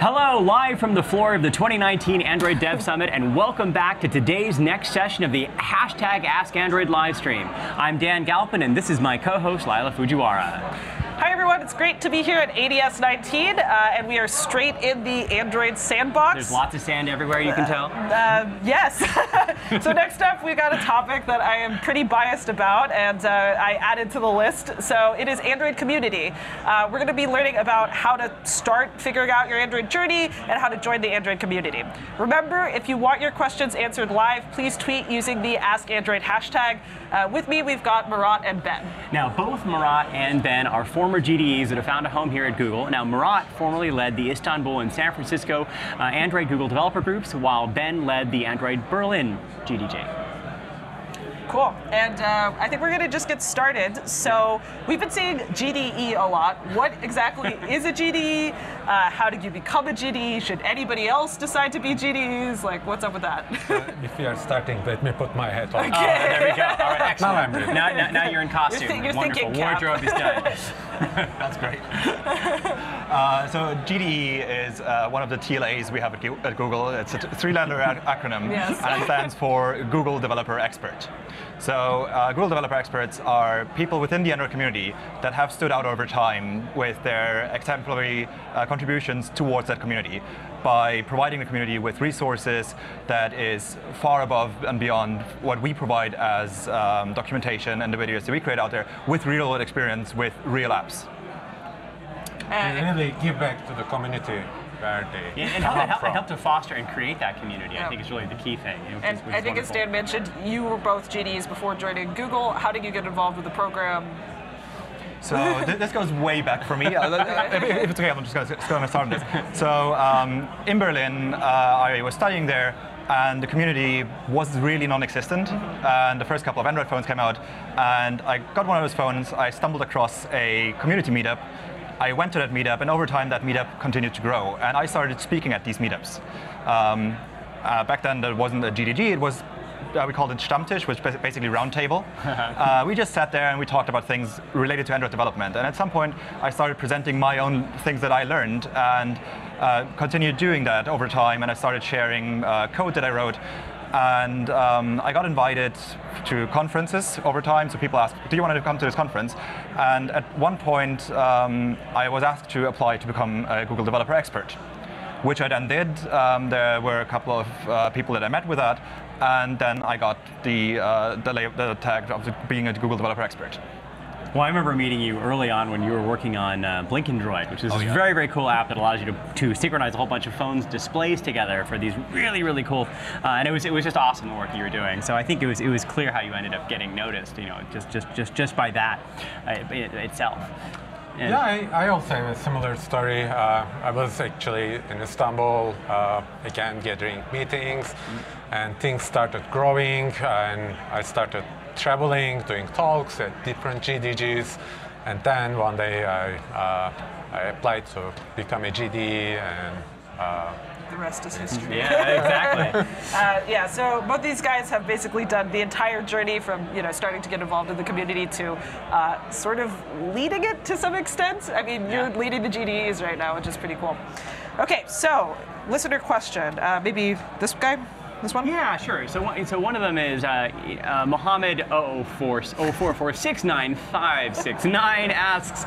Hello, live from the floor of the 2019 Android Dev Summit, and welcome back to today's next session of the hashtag Ask Android livestream. I'm Dan Galpin, and this is my co-host, Lyla Fujiwara. Hi everyone, it's great to be here at ADS 19, uh, and we are straight in the Android sandbox. There's lots of sand everywhere, you can tell. Uh, yes. so next up, we got a topic that I am pretty biased about, and uh, I added to the list. So it is Android community. Uh, we're going to be learning about how to start figuring out your Android journey and how to join the Android community. Remember, if you want your questions answered live, please tweet using the Ask Android hashtag. Uh, with me, we've got Murat and Ben. Now, both Murat and Ben are former GDEs that have found a home here at Google. Now, Murat formerly led the Istanbul and San Francisco uh, Android Google developer groups, while Ben led the Android Berlin GDG. Cool. And uh, I think we're going to just get started. So we've been seeing GDE a lot. What exactly is a GDE? Uh, how did you become a GDE? Should anybody else decide to be GDEs? Like, what's up with that? uh, if you are starting, let me put my hat on. Okay. Oh, there we go. All right, excellent. Now I'm ready. Now, now, now you're in costume. You're, th- you're Wonderful. thinking cap. Wardrobe is done. That's great. Uh, so GDE is uh, one of the TLAs we have at, Gu- at Google. It's a t- three-letter ac- acronym, Yes. and it stands for Google Developer Expert. So uh, Google Developer Experts are people within the Android community that have stood out over time with their exemplary uh, contributions towards that community by providing the community with resources that is far above and beyond what we provide as um, documentation and the videos that we create out there with real-world experience with real apps. And really give back to the community where Yeah, and come help, help, help to foster and create that community. I think is really the key thing. you know, and is- which I is think, as. Dan mentioned, you were both GDs before joining Google. How did you get involved with the program? So th- this goes way back for me. Uh, if, if it's okay, I'm just going to start on this. So um, in Berlin, uh, I was studying there, and the community was really non-existent. And the first couple of Android phones came out, and I got one of those phones. I stumbled across a community meetup. I went to that meetup, and over time, that meetup continued to grow. And I started speaking at these meetups. Um, uh, back then, there wasn't a GDG. It was uh, we called it Stammtisch, which is basically roundtable. uh, we just sat there and we talked about things related to Android development. And at some point, I started presenting my own things that I learned and uh, continued doing that over time. And I started sharing uh, code that I wrote. And um, I got invited to conferences over time. So people asked, "Do you want to come to this conference?" And at one point, um, I was asked to apply to become a Google Developer Expert which I then did. Um, there were a couple of uh, people that I met with that, and then I got the, uh, the, the tag of being a Google Developer Expert. Well, I remember meeting you early on when you were working on uh, Blinkendroid, which is Oh, this yeah. very, very cool app that allows you to, to synchronize a whole bunch of phones displays together for these really, really cool. Uh, and it was it was just awesome the work you were doing. So I think it was it was clear how you ended up getting noticed. You know, just just just just by that uh, it, itself. And- Yeah, I, I also have a similar story. Uh, I was actually in Istanbul, uh, again gathering meetings, and things started growing, and I started traveling, doing talks at different GDGs, and then one day I, uh, I applied to become a GD, and uh, The rest is history. Yeah, exactly. Uh, yeah, so both these guys have basically done the entire journey from you know starting to get involved in the community to uh, sort of leading it to some extent. I mean, you're leading the GDEs right now, which is pretty cool. Okay, so listener question. Uh, maybe this guy, this one. Yeah, sure. So, one- so one of them is uh, uh, Mohammed 004 044695969 asks,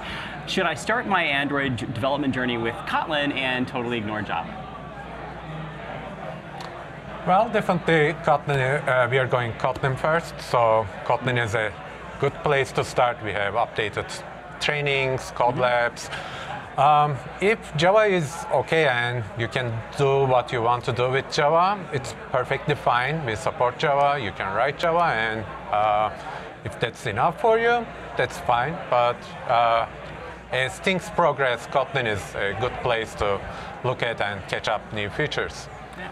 should I start my Android development journey with Kotlin and totally ignore Java? Well, definitely Kotlin, uh, we are going Kotlin first. So Kotlin is a good place to start. We have updated trainings, code labs. Um, if Java is okay and you can do what you want to do with Java, it's perfectly fine. We support Java, you can write Java, and uh, if that's enough for you, that's fine. But uh, as things progress, Kotlin is a good place to look at and catch up new features.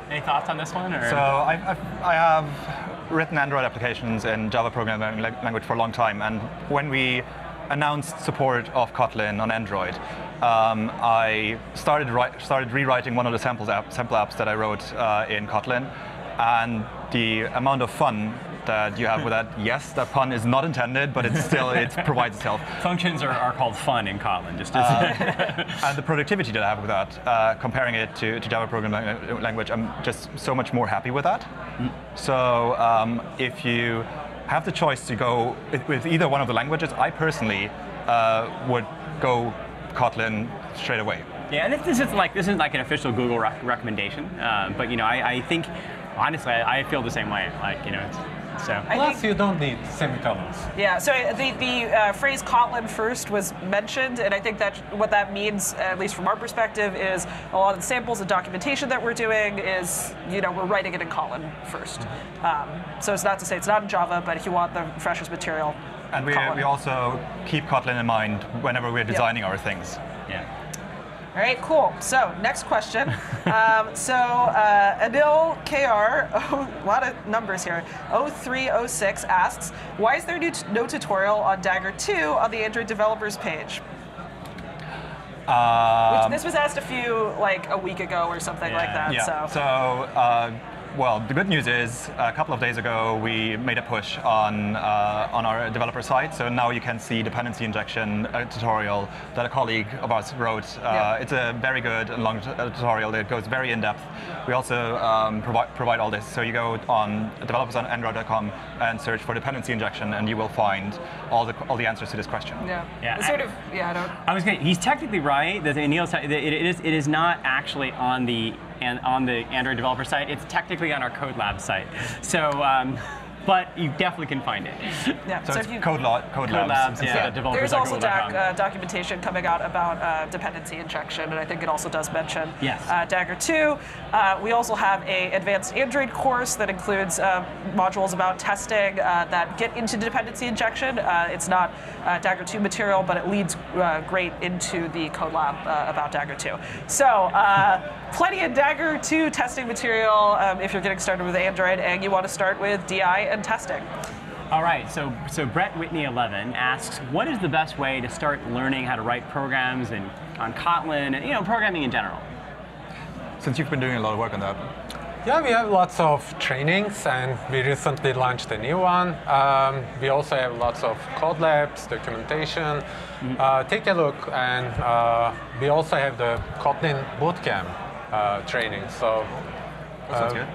Any thoughts on this one? Or? So I, I've, I have written Android applications in Java programming language for a long time, and when we announced support of Kotlin on Android, um, I started, started rewriting one of the samples app, sample apps that I wrote uh, in Kotlin, and the amount of fun that you have with that. Yes, that pun is not intended, but it still it provides itself. Functions are, are called fun in Kotlin. Just as and the productivity that I have with that, uh, comparing it to, to Java programming language, I'm just so much more happy with that. Mm. So um, if you have the choice to go with either one of the languages, I personally uh, would go Kotlin straight away. Yeah, and this isn't like this isn't like an official Google rec- recommendation, uh, but you know, I, I think honestly, I, I, feel the same way. Like you know, so. Plus, think- you don't need semicolons. Yeah, so the, the uh, phrase Kotlin first was mentioned, and I think that what that means, at least from our perspective, is a lot of the samples and documentation that we're doing is, you know, we're writing it in Kotlin 1st Um, so it's not to say it's not in Java, but if you want the freshest material, And we, Kotlin. we also keep Kotlin in mind whenever we're designing our things. Yeah. All right, cool. So next question. um, so uh, Anil KR, oh, a lot of numbers here. 0306 asks, why is there no, no tutorial on Dagger 2 on the Android developers page? Which, this was asked a few like a week ago or something like that. Yeah. So, So, uh, well, the good news is a couple of days ago we made a push on uh, on our developer site. So now you can see dependency injection uh, tutorial that a colleague of ours wrote. Uh, Yeah. It's a very good and long uh, tutorial that goes very in depth. We also um, provide provide all this. So you go on developersonandroid.com and search for dependency injection, and you will find all the all the answers to this question. yeah, Yeah, It's sort I- of yeah. I don't. I was going. He's technically right. That Neil's. It is. It is not actually on the and on the Android developer site. It's technically on our Code Lab site. So, um, but you definitely can find it. Yeah. So, it's if you, code, lo- code, Code labs. Labs, yeah. developers There's also doc, uh, documentation coming out about uh, dependency injection, and I think it also does mention Yes. uh, Dagger 2. Uh, we also have a advanced Android course that includes uh, modules about testing uh, that get into dependency injection. Uh, it's not uh, Dagger 2 material, but it leads uh, great into the code lab uh, about Dagger 2. So uh, plenty of Dagger 2 testing material um, if you're getting started with Android and you want to start with DI and testing. All right, so so Brett Whitney 11 asks, what is the best way to start learning how to write programs and on Kotlin and you know programming in general? Since you've been doing a lot of work on that, Yeah, we have lots of trainings, and we recently launched a new one. Um, we also have lots of code labs, documentation. Uh, take a look, and uh, we also have the Kotlin Bootcamp uh, training. So That sounds Um, good.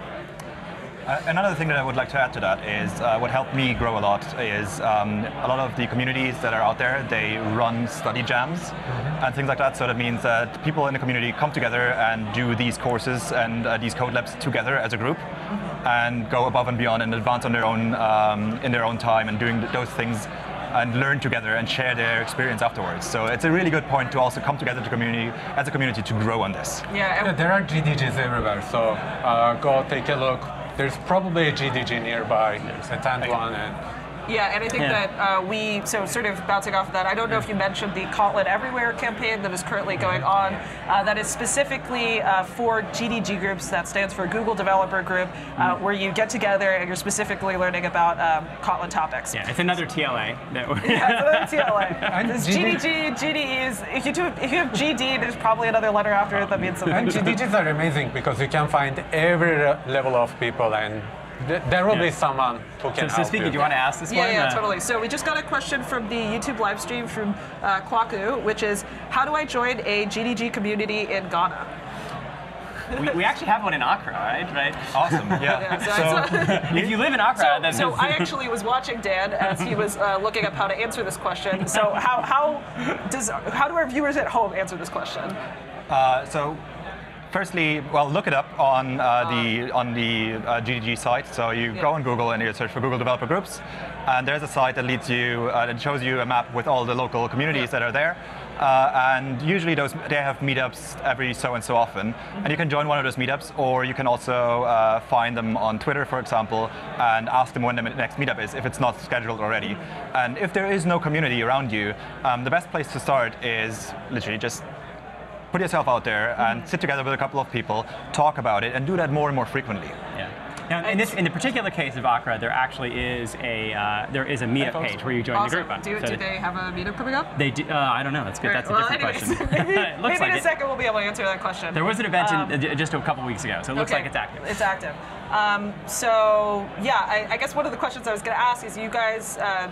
Uh, another thing that I would like to add to that is uh, what helped me grow a lot is um, a lot of the communities that are out there, they run study jams and things like that. So that means that people in the community come together and do these courses and uh, these code labs together as a group and go above and beyond and advance on their own um, in their own time and doing those things and learn together and share their experience afterwards. So it's a really good point to also come together to community as a community to grow on this. Yeah, yeah, there are GDGs everywhere. So uh, go take a look. There's probably a GDG nearby. Attend one and Yeah, and I think Yeah. that uh, we, so sort of bouncing off of that, I don't know if you mentioned the Kotlin Everywhere campaign that is currently going on. Uh, that is specifically uh, for GDG groups, that stands for Google Developer Group, uh, where you get together and you're specifically learning about um, Kotlin topics. Yeah, it's another TLA that Yeah, so that's TLA. And There's GD GDG, GDEs. If you, do, if you have GD, there's probably another letter after it that means something. And. GDGs are amazing because you can find every level of people, and th- there will Yeah. be someone who So, can so help speaking, you. do you want to ask this Yeah, one? yeah, Uh, totally. So we just got a question from the YouTube live stream from uh, Kwaku, which is, how do I join a GDG community in Ghana? We, we actually have one in Accra, right? Right. Awesome. Yeah. Yeah, so I- If you live in Accra, So, then so I actually was watching Dan as he was uh, looking up how to answer this question. So how, how does how do our viewers at home answer this question? Uh, so, firstly, well, look it up on uh, the on the uh, GDG site. So you Yeah. go on Google and you search for Google Developer Groups, and there's a site that leads you uh, that shows you a map with all the local communities that are there. Uh, and usually those they have meetups every so and so often, and you can join one of those meetups, or you can also uh, find them on Twitter, for example, and ask them when the next meetup is if it's not scheduled already. And if there is no community around you, um, the best place to start is literally just put yourself out there and sit together with a couple of people, talk about it, and do that more and more frequently. Yeah. Now, in this, in the particular case of Accra, there actually is a uh, there is a meetup folks. page where you join Awesome. the group on. Do, So do that- they have a meetup coming up? They do, uh, I don't know. That's good. That's a different anyways, question. maybe it looks maybe like in a it. second we'll be able to answer that question. There was an event Um, in, uh, just a couple weeks ago, so it looks Okay, like it's active. It's active. Um, so yeah, I, I, guess one of the questions I was going to ask is you guys, uh,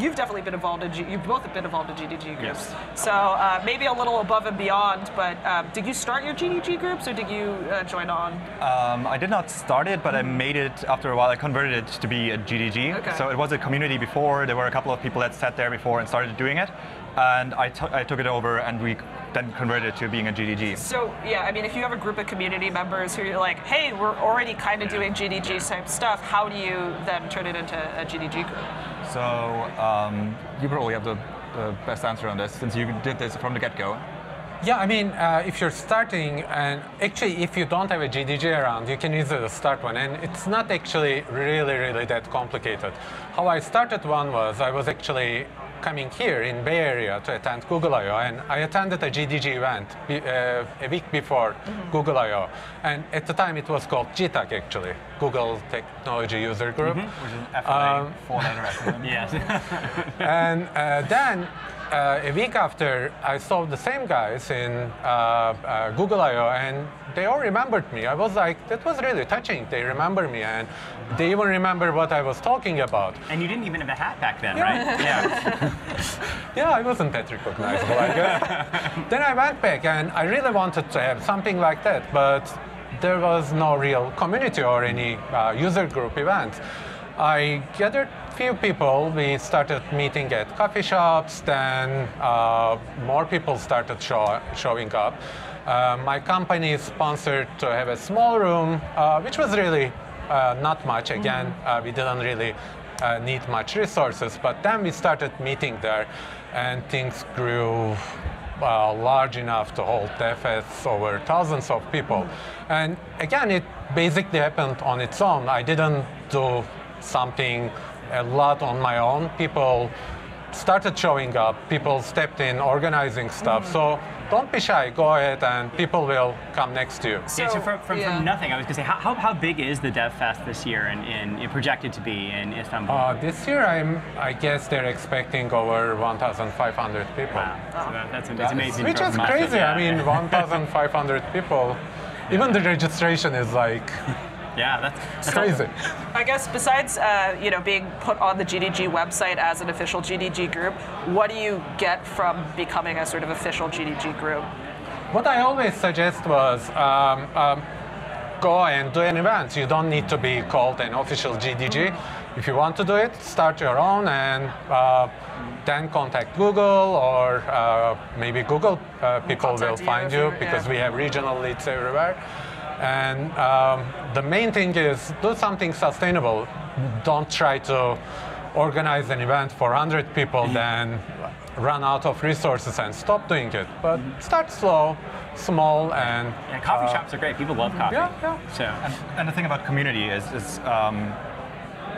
you've definitely been involved in, G, you both have been involved in GDG groups. Yes. So uh, maybe a little above and beyond, but um, did you start your GDG groups or did you uh, join on? Um, I did not start it, but I made it after a while. I converted it to be a GDG. Okay. So it was a community before. There were a couple of people that sat there before and started doing it. And I, I took it over and we then converted it to being a GDG. So yeah, I mean, if you have a group of community members who you're like, hey, we're already kind of doing GDG type stuff, how do you then turn it into a GDG group? So um, you probably have the, the best answer on this since you did this from the get-go. Yeah, I mean, uh, if you're starting, and actually, if you don't have a GDG around, you can easily start one, and it's not actually really, really that complicated. How I started one was I was actually coming here in Bay Area to attend Google I/O, and I attended a GDG event uh, a week before mm-hmm. Google I/O, and at the time it was called GTUG actually, Google Technology User Group, mm-hmm. which is an FLA um, four-letter acronym. yes. and uh, then uh, a week after, I saw the same guys in uh, uh, Google I/O, and they all remembered me. I was like, that was really touching. They remember me, and they even remember what I was talking about. And you didn't even have a hat back then, yeah. right? Yeah. yeah, I wasn't that recognizable, I guess. then I went back, and I really wanted to have something like that, but there was no real community or any uh, user group events. I gathered few people. We started meeting at coffee shops. Then uh, more people started show, showing up. Uh, my company sponsored to have a small room, uh, which was really uh, not much. Again, mm-hmm. we didn't really uh, need much resources. But then we started meeting there, and things grew uh, large enough to hold DevFests over thousands of people. Mm-hmm. And again, it basically happened on its own. I didn't do something a lot on my own. People started showing up, people stepped in, organizing stuff. Mm-hmm. So don't be shy, go ahead, and people will come next to you. So, yeah, so from, from, yeah. from nothing, I was going to say, how, how, big is the DevFest this year and, and projected to be in Istanbul? Uh, this year, I'm, I guess they're expecting over 1,500 people. Wow, so that, that's, that's amazing. Which is crazy. Yeah. I mean, 1,500 people. Even the registration is like yeah, that's, that's crazy. I guess besides uh, you know being put on the GDG website as an official GDG group, what do you get from becoming a sort of official GDG group? What I always suggest was um, um, go and do an event. You don't need to be called an official GDG. If you want to do it, start your own and uh, then contact Google or uh, maybe Google uh, people will find you, you because yeah. we have regional leads everywhere. And um, the main thing is do something sustainable. Don't try to organize an event for 100 people, then run out of resources and stop doing it. But mm-hmm. start slow, small, and yeah, coffee uh, shops are great. People love coffee. Yeah, yeah. So, and, and the thing about community is, is um,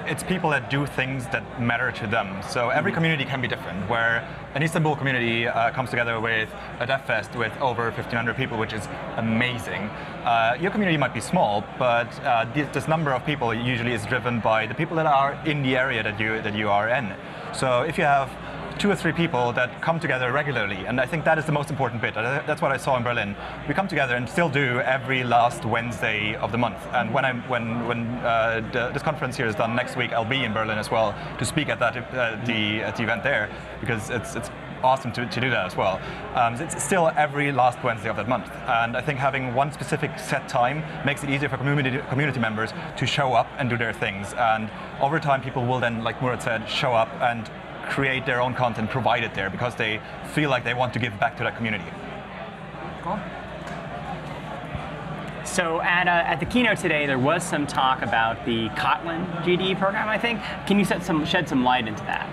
it's people that do things that matter to them. So every mm-hmm. community can be different. Where an Istanbul community uh, comes together with a DevFest with over 1,500 people, which is amazing. Uh, your community might be small, but uh, this, this, number of people usually is driven by the people that are in the area that you that you are in. So if you have two or three people that come together regularly. And I think that is the most important bit. That's what I saw in Berlin. We come together and still do every last Wednesday of the month. And when I'm when when uh, this conference here is done next week, I'll be in Berlin as well to speak at that uh, the at the event there because it's it's awesome to, to do that as well. Um, it's still every last Wednesday of that month. And I think having one specific set time makes it easier for community, community members to show up and do their things. And over time, people will then, like Murat said, show up and create their own content, provide it there because they feel like they want to give back to that community. Cool. So at, uh, at the keynote today, there was some talk about the Kotlin GDE program, I think. Can you some, shed some light into that?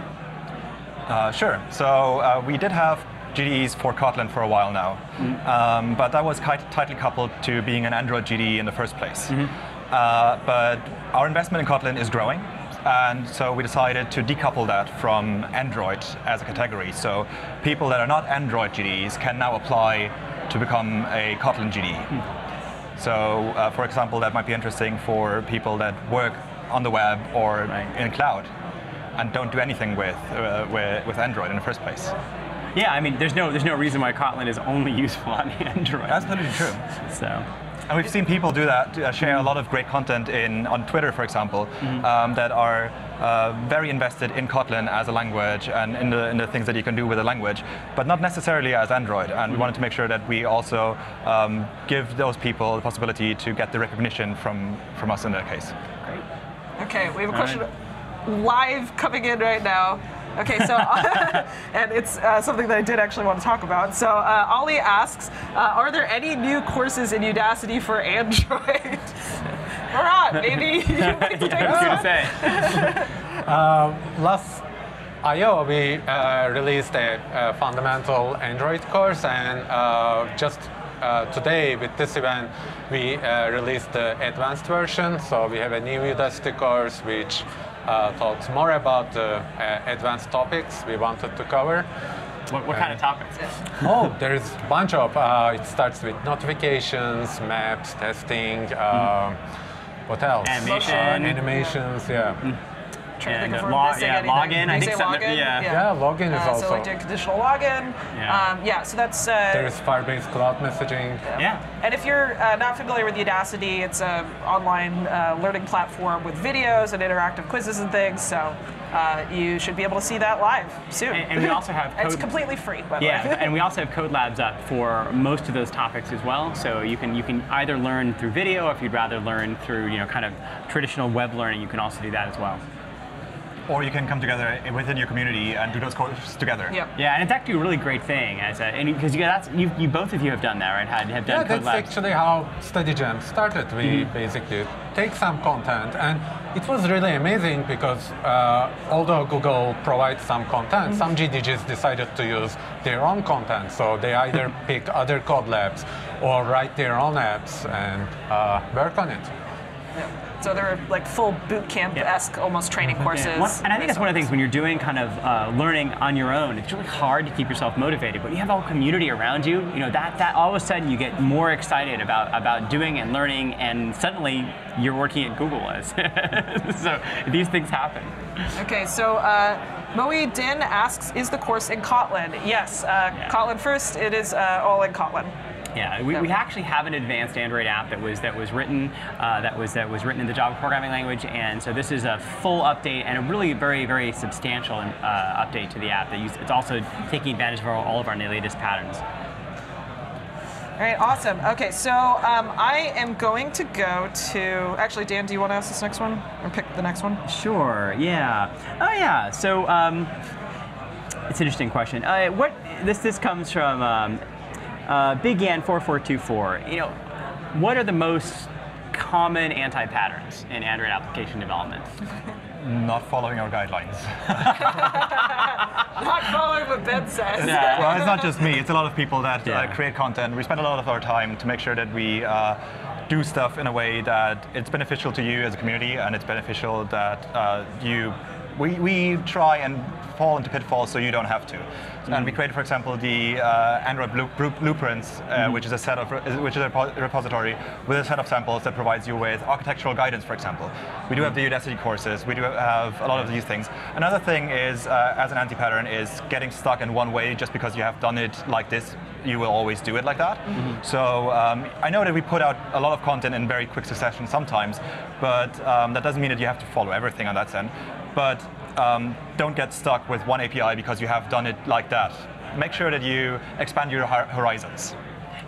Uh, sure. So uh, we did have GDEs for Kotlin for a while now, mm-hmm. um, but that was tightly coupled to being an Android GDE in the first place. Mm-hmm. Uh, but our investment in Kotlin is growing, and so we decided to decouple that from Android as a category. So people that are not Android GDEs can now apply to become a Kotlin GDE. Mm. So, uh, for example, that might be interesting for people that work on the web or right. in cloud and don't do anything with, uh, with, with Android in the first place. Yeah, I mean, there's no there's no reason why Kotlin is only useful on Android. That's totally true. So And we've seen people do that, uh, share a lot of great content in on Twitter, for example, um, that are uh, very invested in Kotlin as a language and in the, in the things that you can do with a language, but not necessarily as Android. And we wanted to make sure that we also um, give those people the possibility to get the recognition from, from us in that case. Great. Okay, we have a question live coming in right now. Okay, so and it's uh, something that I did actually want to talk about. So uh, Ollie asks, uh, are there any new courses in Udacity for Android? or not? Maybe you like to take I was this going to say. last I/O we uh, released a, uh fundamental Android course, and uh, just uh, today with this event we uh, released the advanced version. So we have a new Udacity course which uh, talks more about the uh, advanced topics we wanted to cover. What, what kind of topics? Oh, there is a bunch of. Uh, it starts with notifications, maps, testing. Uh, What else? Animation. Uh, animations, yeah. Trying to think if we're log- missing yeah, anything. login, I Did you think say something- login? yeah. Yeah, login is Uh, also. So like doing conditional login. Yeah. Um, yeah, so that's. Uh, There is Firebase cloud messaging. Yeah. yeah. And if you're uh, not familiar with Udacity, it's an online uh, learning platform with videos and interactive quizzes and things. So uh, you should be able to see that live soon. And, and we also have it's completely free, by Yeah, way. and we also have code labs up for most of those topics as well. So you can you can either learn through video, or if you'd rather learn through you know kind of traditional web learning, you can also do that as well. Or you can come together within your community and do those courses together. Yep. Yeah, and it's actually a really great thing as a because you that's you, you both of you have done that right? Had have done Yeah, code that's labs. actually how Study StudyJam started. We Mm-hmm. basically take some content, and it was really amazing because uh, although Google provides some content, Mm-hmm. some GDGs decided to use their own content. So they either pick other code labs or write their own apps and uh, work on it. So they're like full boot camp esque almost training courses. Yeah, and I think that's one of the things when you're doing kind of uh, learning on your own. It's really hard to keep yourself motivated, but you have a whole community around you. You know that that all of a sudden you get more excited about about doing and learning, and suddenly you're working at Google as. so these things happen. Okay, so uh, Moe Din asks, is the course in Kotlin? Yes, uh, Kotlin first. It is uh, all in Kotlin. Yeah, we, we actually have an advanced Android app that was that was written uh, that was that was written in the Java programming language, and so this is a full update and a really very very substantial uh, update to the app. That it's also taking advantage of all of our latest patterns. All right, awesome. Okay, so um, I am going to go to. Actually, Dan, do you want to ask this next one or pick the next one? Sure. Yeah. Oh yeah. So um, it's an interesting question. Uh, what this this comes from um, uh, Big Yan four four two four. You know, what are the most common anti-patterns in Android application development? Not following our guidelines. Not following what Ben says. well, it's not just me. It's a lot of people that Yeah. uh, create content. We spend a lot of our time to make sure that we uh, do stuff in a way that it's beneficial to you as a community, and it's beneficial that uh, you. We, we try and fall into pitfalls so you don't have to. And we created, for example, the uh, Android blue, Blue- blueprints, uh, which is a set of which is a repository with a set of samples that provides you with architectural guidance, for example. We do have the Udacity courses. We do have a lot of these things. Another thing is, uh, as an anti-pattern, is getting stuck in one way just because you have done it like this. You will always do it like that. So um, I know that we put out a lot of content in very quick succession sometimes, but um, that doesn't mean that you have to follow everything on that end. But um, don't get stuck with one API because you have done it like that. Make sure that you expand your horizons.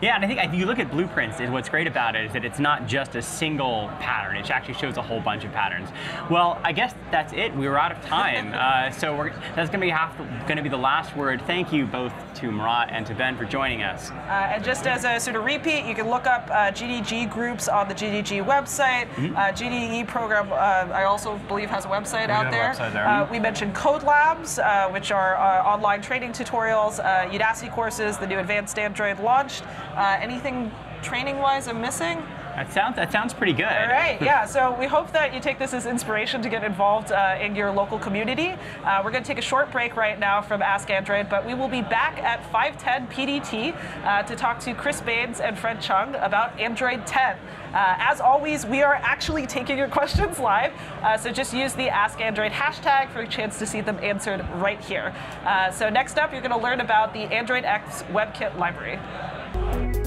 Yeah, and I think if you look at blueprints, is what's great about it is that it's not just a single pattern. It actually shows a whole bunch of patterns. Well, I guess that's it. We were out of time, uh, so we're, that's going to be half going to be the last word. Thank you both to Murat and to Ben for joining us. Uh, and just as a sort of repeat, you can look up uh, GDG groups on the GDG website. Uh, GDE program, uh, I also believe, has a website out there. website there. Uh, we mentioned Code Labs, uh, which are uh, online training tutorials, uh, Udacity courses, the new Advanced Android launched. Uh, anything training-wise I'm missing? That sounds that sounds pretty good. All right, yeah. So we hope that you take this as inspiration to get involved uh, in your local community. Uh, we're going to take a short break right now from Ask Android, but we will be back at 510 PDT uh, to talk to Chris Banes and Fred Chung about Android 10. Uh, as always, we are actually taking your questions live, uh, so just use the Ask Android hashtag for a chance to see them answered right here. Uh, so next up, you're going to learn about the AndroidX WebKit library. Bye.